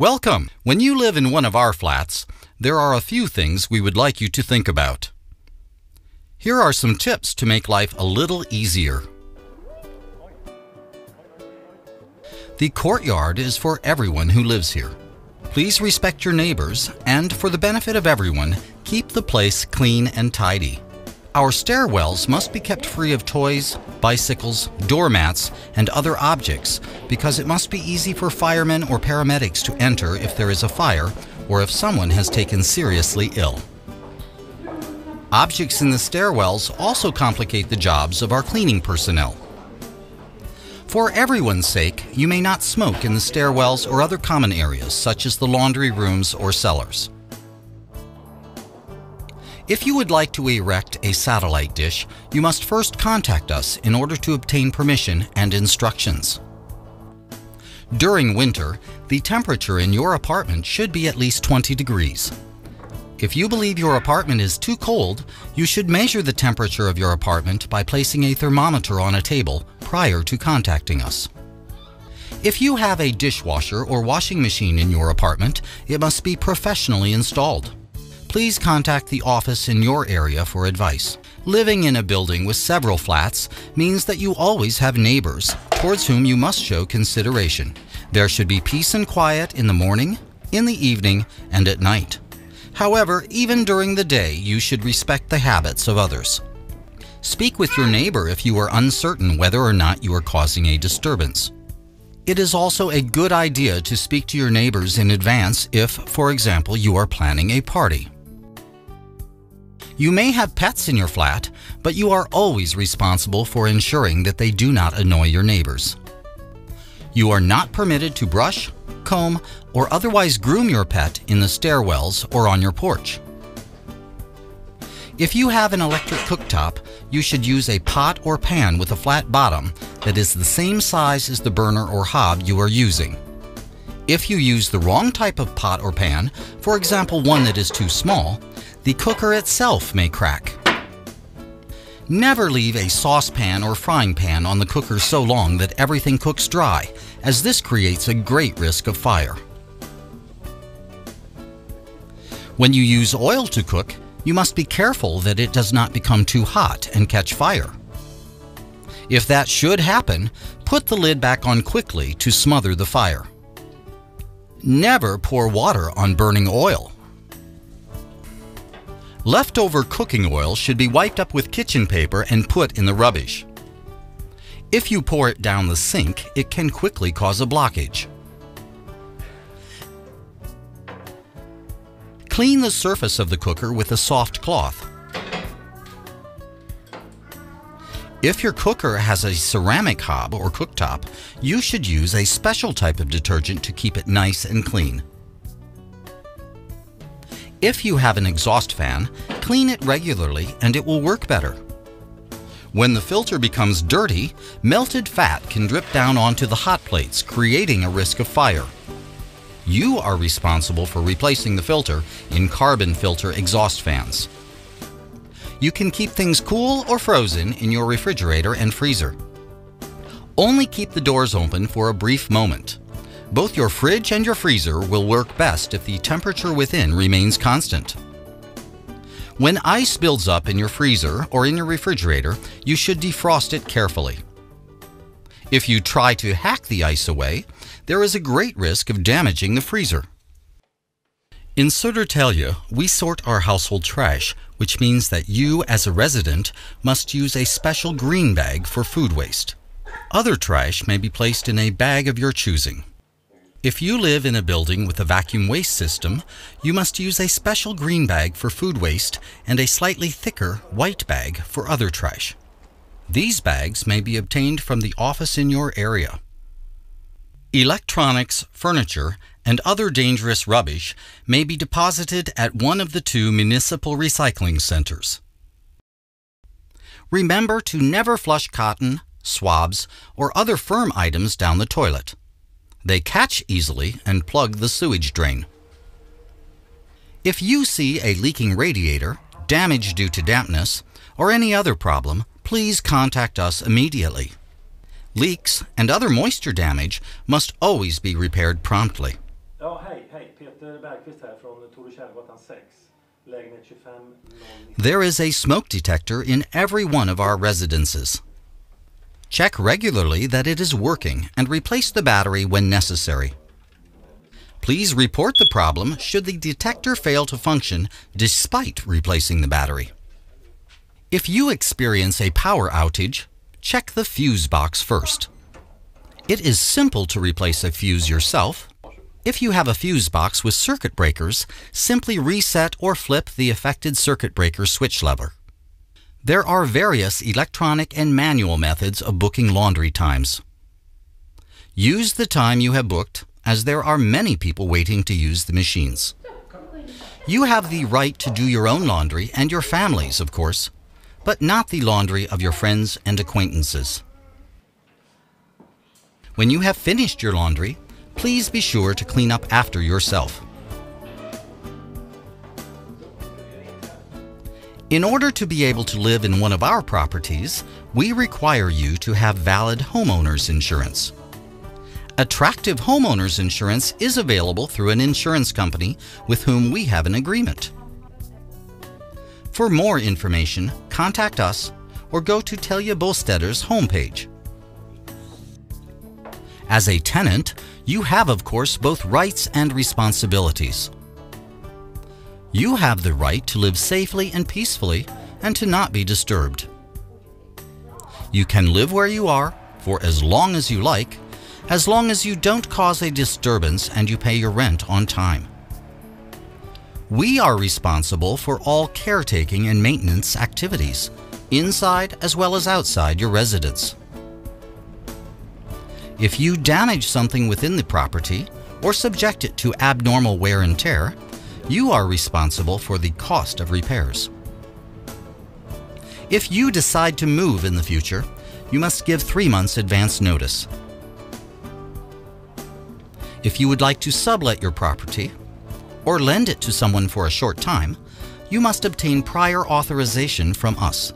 Welcome! When you live in one of our flats, there are a few things we would like you to think about. Here are some tips to make life a little easier. The courtyard is for everyone who lives here. Please respect your neighbors and, for the benefit of everyone, keep the place clean and tidy. Our stairwells must be kept free of toys, bicycles, doormats, and other objects because it must be easy for firemen or paramedics to enter if there is a fire or if someone has taken seriously ill. Objects in the stairwells also complicate the jobs of our cleaning personnel. For everyone's sake, you may not smoke in the stairwells or other common areas such as the laundry rooms or cellars. If you would like to erect a satellite dish, you must first contact us in order to obtain permission and instructions. During winter, the temperature in your apartment should be at least 20 degrees. If you believe your apartment is too cold, you should measure the temperature of your apartment by placing a thermometer on a table prior to contacting us. If you have a dishwasher or washing machine in your apartment, it must be professionally installed please contact the office in your area for advice. Living in a building with several flats means that you always have neighbors towards whom you must show consideration. There should be peace and quiet in the morning, in the evening, and at night. However, even during the day, you should respect the habits of others. Speak with your neighbor if you are uncertain whether or not you are causing a disturbance. It is also a good idea to speak to your neighbors in advance if, for example, you are planning a party. You may have pets in your flat, but you are always responsible for ensuring that they do not annoy your neighbors. You are not permitted to brush, comb, or otherwise groom your pet in the stairwells or on your porch. If you have an electric cooktop, you should use a pot or pan with a flat bottom that is the same size as the burner or hob you are using. If you use the wrong type of pot or pan, for example one that is too small, the cooker itself may crack. Never leave a saucepan or frying pan on the cooker so long that everything cooks dry, as this creates a great risk of fire. When you use oil to cook, you must be careful that it does not become too hot and catch fire. If that should happen, put the lid back on quickly to smother the fire. Never pour water on burning oil. Leftover cooking oil should be wiped up with kitchen paper and put in the rubbish. If you pour it down the sink, it can quickly cause a blockage. Clean the surface of the cooker with a soft cloth. If your cooker has a ceramic hob or cooktop, you should use a special type of detergent to keep it nice and clean. If you have an exhaust fan, clean it regularly and it will work better. When the filter becomes dirty, melted fat can drip down onto the hot plates, creating a risk of fire. You are responsible for replacing the filter in carbon filter exhaust fans. You can keep things cool or frozen in your refrigerator and freezer. Only keep the doors open for a brief moment. Both your fridge and your freezer will work best if the temperature within remains constant. When ice builds up in your freezer or in your refrigerator, you should defrost it carefully. If you try to hack the ice away, there is a great risk of damaging the freezer. In Södertälje, we sort our household trash, which means that you, as a resident, must use a special green bag for food waste. Other trash may be placed in a bag of your choosing. If you live in a building with a vacuum waste system, you must use a special green bag for food waste and a slightly thicker white bag for other trash. These bags may be obtained from the office in your area. Electronics, furniture, and other dangerous rubbish may be deposited at one of the two municipal recycling centers. Remember to never flush cotton, swabs, or other firm items down the toilet. They catch easily and plug the sewage drain. If you see a leaking radiator, damage due to dampness, or any other problem, please contact us immediately. Leaks and other moisture damage must always be repaired promptly. Hey. hej. Peter Bergqvist här från Tore Kärrgatan 6. Lägenhet 25 There is a smoke detector in every one of our residences. Check regularly that it is working and replace the battery when necessary. Please report the problem should the detector fail to function despite replacing the battery. If you experience a power outage, check the fuse box first. It is simple to replace a fuse yourself. If you have a fuse box with circuit breakers, simply reset or flip the affected circuit breaker switch lever. There are various electronic and manual methods of booking laundry times. Use the time you have booked as there are many people waiting to use the machines. You have the right to do your own laundry and your family's, of course, but not the laundry of your friends and acquaintances. When you have finished your laundry, please be sure to clean up after yourself. In order to be able to live in one of our properties, we require you to have valid homeowner's insurance. Attractive homeowners insurance is available through an insurance company with whom we have an agreement. For more information, contact us or go to Telge Bostäder's homepage. As a tenant, you have, of course, both rights and responsibilities. You have the right to live safely and peacefully and to not be disturbed. You can live where you are for as long as you like, as long as you don't cause a disturbance and you pay your rent on time. We are responsible for all caretaking and maintenance activities, inside as well as outside your residence. If you damage something within the property or subject it to abnormal wear and tear, you are responsible for the cost of repairs. If you decide to move in the future, you must give three months advance notice. If you would like to sublet your property or lend it to someone for a short time, you must obtain prior authorization from us.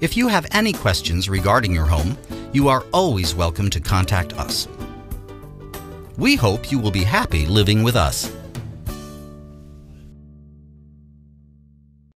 If you have any questions regarding your home, you are always welcome to contact us. We hope you will be happy living with us.